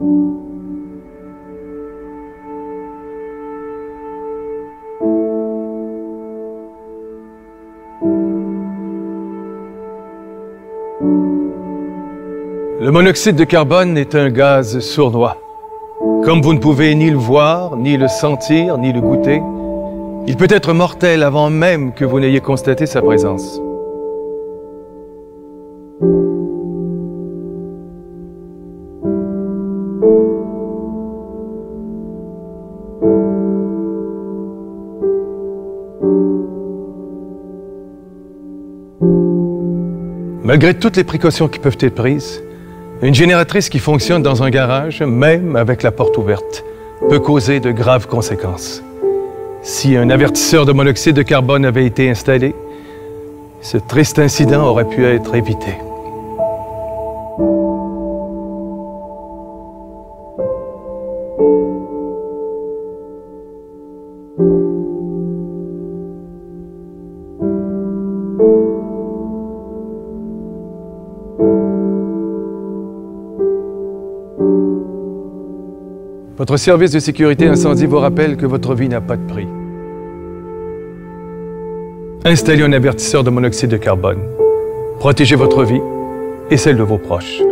Le monoxyde de carbone est un gaz sournois. Comme vous ne pouvez ni le voir, ni le sentir, ni le goûter, il peut être mortel avant même que vous n'ayez constaté sa présence. Malgré toutes les précautions qui peuvent être prises, une génératrice qui fonctionne dans un garage, même avec la porte ouverte, peut causer de graves conséquences. Si un avertisseur de monoxyde de carbone avait été installé, ce triste incident aurait pu être évité. Votre service de sécurité incendie vous rappelle que votre vie n'a pas de prix. Installez un avertisseur de monoxyde de carbone. Protégez votre vie et celle de vos proches.